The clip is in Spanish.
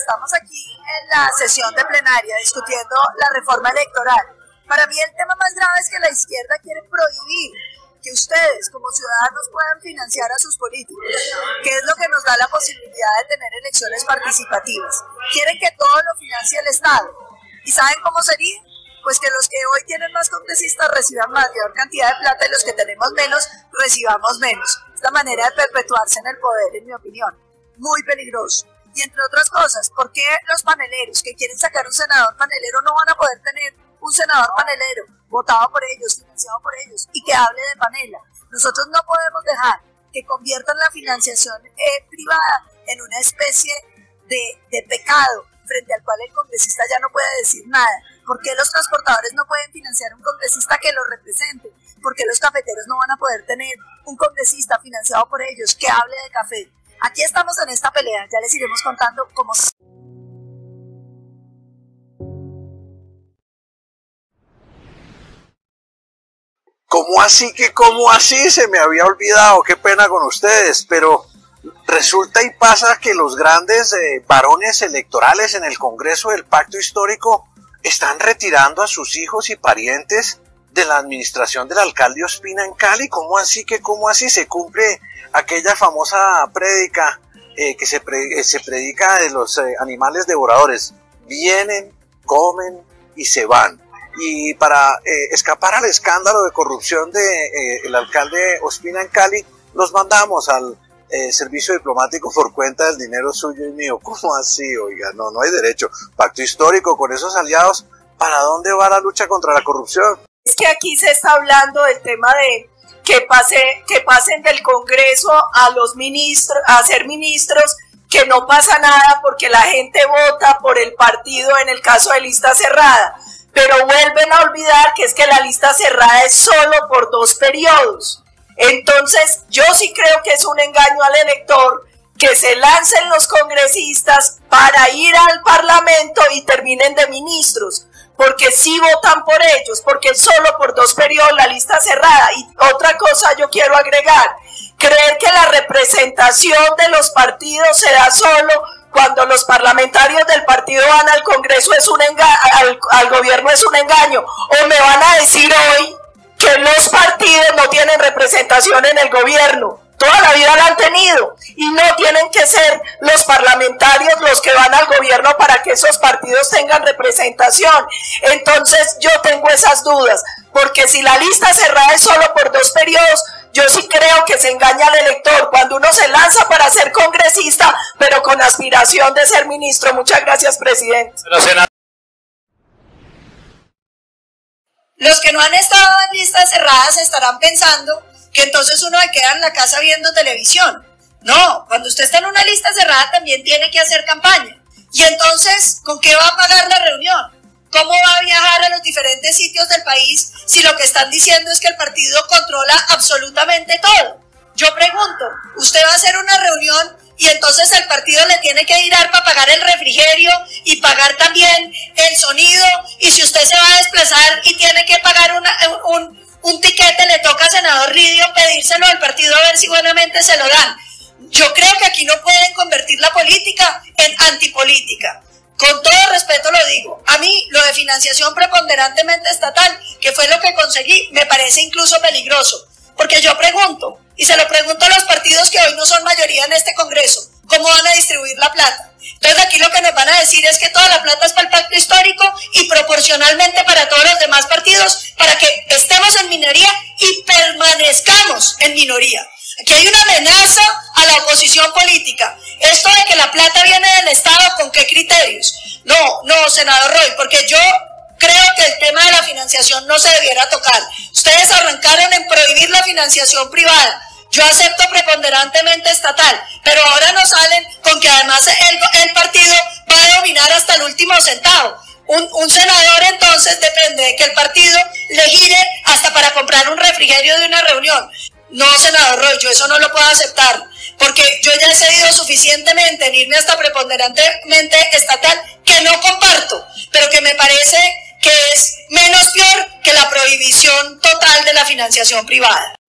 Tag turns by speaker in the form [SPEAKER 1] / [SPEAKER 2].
[SPEAKER 1] estamos aquí en la sesión de plenaria discutiendo la reforma electoral. Para mí el tema más grave es que la izquierda quiere prohibir que ustedes como ciudadanos puedan financiar a sus políticos, que es lo que nos da la posibilidad de tener elecciones participativas. Quieren que todo lo financie el Estado. ¿Y saben cómo sería? Pues que los que hoy tienen más congresistas reciban mayor cantidad de plata y los que tenemos menos recibamos menos. Esta manera de perpetuarse en el poder, en mi opinión, muy peligroso. Y entre otras cosas, ¿por qué los paneleros que quieren sacar un senador panelero no van a poder tener un senador panelero votado por ellos, financiado por ellos y que hable de panela? Nosotros no podemos dejar que conviertan la financiación eh, privada en una especie de, pecado frente al cual el congresista ya no puede decir nada. ¿Por qué los transportadores no pueden financiar un congresista que los represente? ¿Por qué los cafeteros no van a poder tener un congresista financiado por ellos que hable de café? Aquí estamos en esta pelea, ya les iremos contando cómo...
[SPEAKER 2] ¿Cómo así que cómo así? Se me había olvidado, qué pena con ustedes, pero resulta y pasa que los grandes eh, varones electorales en el Congreso del Pacto Histórico están retirando a sus hijos y parientes de la administración del alcalde Ospina en Cali. ¿Cómo así que cómo así se cumple aquella famosa prédica eh, que se, eh, se, predica de los eh, animales devoradores. Vienen, comen y se van. Y para escapar al escándalo de corrupción de el alcalde Ospina en Cali, nos mandamos al servicio diplomático por cuenta del dinero suyo y mío. ¿Cómo así? Oiga, no, no hay derecho. Pacto histórico con esos aliados. ¿Para dónde va la lucha contra la corrupción?
[SPEAKER 3] Es que aquí se está hablando del tema de que, pase, que pasen del Congreso a los ministros, a ser ministros, que no pasa nada porque la gente vota por el partido en el caso de lista cerrada. Pero vuelven a olvidar que es que la lista cerrada es solo por dos periodos. Entonces, yo sí creo que es un engaño al elector que se lancen los congresistas para ir al Parlamento y terminen de ministros porque sí votan por ellos, porque solo por dos periodos la lista cerrada. Y otra cosa yo quiero agregar, creer que la representación de los partidos se da solo cuando los parlamentarios del partido van al Congreso es un al, al gobierno es un engaño. O me van a decir hoy que los partidos no tienen representación en el gobierno toda la vida la han tenido y no tienen que ser los parlamentarios los que van al gobierno para que esos partidos tengan representación. Entonces yo tengo esas dudas, porque si la lista cerrada es solo por dos periodos, yo sí creo que se engaña al elector cuando uno se lanza para ser congresista, pero con aspiración de ser ministro. Muchas gracias, presidente.
[SPEAKER 1] Los que no han estado en listas cerradas estarán pensando que entonces uno se queda en la casa viendo televisión. No, cuando usted está en una lista cerrada también tiene que hacer campaña. Y entonces, ¿con qué va a pagar la reunión? ¿Cómo va a viajar a los diferentes sitios del país si lo que están diciendo es que el partido controla absolutamente todo? Yo pregunto, ¿usted va a hacer una reunión y entonces el partido le tiene que ir para pagar el refrigerio y pagar también el sonido? Y si usted se va a desplazar y tiene que pagar una, un, un tiquete le toca a senador Ridio pedírselo al partido a ver si buenamente se lo dan. Yo creo que aquí no pueden convertir la política en antipolítica. Con todo respeto lo digo. A mí lo de financiación preponderantemente estatal, que fue lo que conseguí, me parece incluso peligroso. Porque yo pregunto, y se lo pregunto a los partidos que hoy no son mayoría en este Congreso, ¿cómo van a distribuir la plata? Entonces aquí lo que nos van a decir es que toda la plata es para el pacto histórico y proporcionalmente para todos los demás partidos, para que estemos en minoría y permanezcamos en minoría. Aquí hay una amenaza a la oposición política. Esto de que la plata viene del Estado, ¿con qué criterios? No, no, senador Roy, porque yo creo que el tema de la financiación no se debiera tocar. Ustedes arrancaron en prohibir la financiación privada yo acepto preponderantemente estatal, pero ahora nos salen con que además el, partido va a dominar hasta el último centavo. Un, senador entonces depende de que el partido le gire hasta para comprar un refrigerio de una reunión. No, senador Roy, yo eso no lo puedo aceptar, porque yo ya he cedido suficientemente en irme hasta preponderantemente estatal, que no comparto, pero que me parece que es menos peor que la prohibición total de la financiación privada.